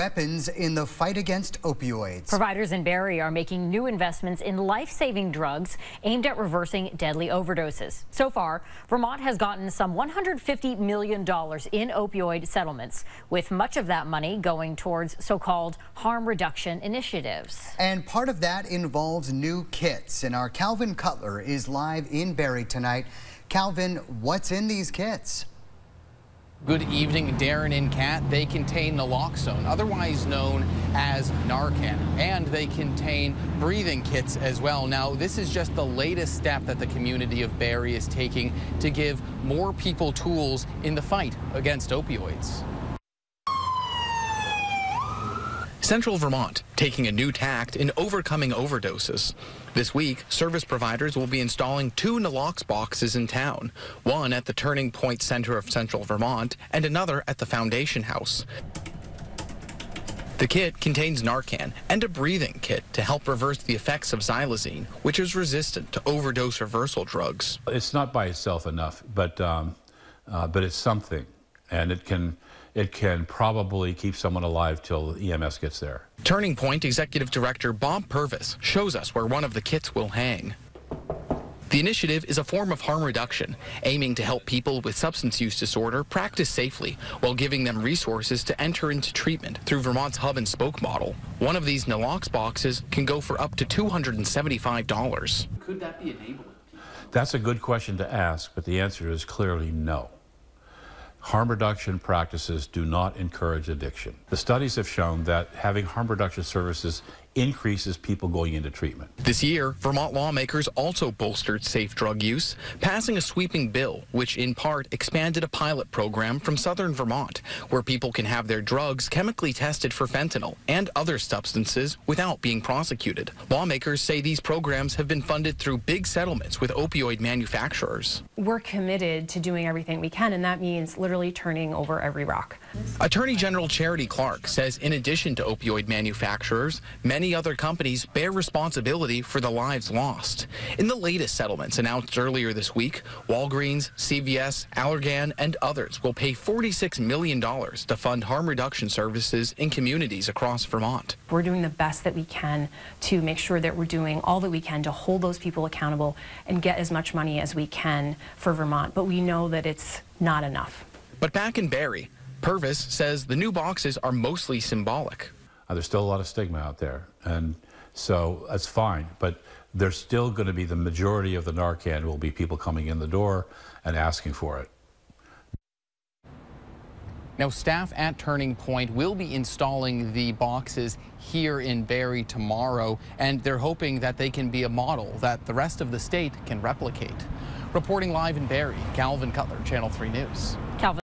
weapons in the fight against opioids. Providers in Barre are making new investments in life-saving drugs aimed at reversing deadly overdoses. So far, Vermont has gotten some $150 million in opioid settlements, with much of that money going towards so-called harm reduction initiatives. And part of that involves new kits. And our Calvin Cutler is live in Barre tonight. Calvin, what's in these kits? Good evening, Darren and Kat. They contain naloxone, otherwise known as Narcan, and they contain breathing kits as well. Now, this is just the latest step that the community of Barre is taking to give more people tools in the fight against opioids. Central Vermont taking a new tact in overcoming overdoses. This week, service providers will be installing two Nalox boxes in town, one at the Turning Point Center of Central Vermont and another at the Foundation House. The kit contains Narcan and a breathing kit to help reverse the effects of xylazine, which is resistant to overdose reversal drugs. It's not by itself enough, but um, uh, but it's something, and it can it can probably keep someone alive till the EMS gets there. Turning Point Executive Director Bob Purvis shows us where one of the kits will hang. The initiative is a form of harm reduction, aiming to help people with substance use disorder practice safely while giving them resources to enter into treatment through Vermont's hub and spoke model. One of these Nalox boxes can go for up to $275. Could that be enabling? That's a good question to ask, but the answer is clearly no harm reduction practices do not encourage addiction. The studies have shown that having harm reduction services increases people going into treatment. This year, Vermont lawmakers also bolstered safe drug use, passing a sweeping bill which in part expanded a pilot program from southern Vermont where people can have their drugs chemically tested for fentanyl and other substances without being prosecuted. Lawmakers say these programs have been funded through big settlements with opioid manufacturers. We're committed to doing everything we can and that means literally turning over every rock. Attorney General Charity Clark says in addition to opioid manufacturers, many many other companies bear responsibility for the lives lost. In the latest settlements announced earlier this week, Walgreens, CVS, Allergan, and others will pay $46 million to fund harm reduction services in communities across Vermont. We're doing the best that we can to make sure that we're doing all that we can to hold those people accountable and get as much money as we can for Vermont, but we know that it's not enough. But back in Barre, Purvis says the new boxes are mostly symbolic. Uh, there's still a lot of stigma out there, and so that's fine. But there's still going to be the majority of the Narcan will be people coming in the door and asking for it. Now, staff at Turning Point will be installing the boxes here in Barre tomorrow, and they're hoping that they can be a model that the rest of the state can replicate. Reporting live in Barre, Calvin Cutler, Channel 3 News.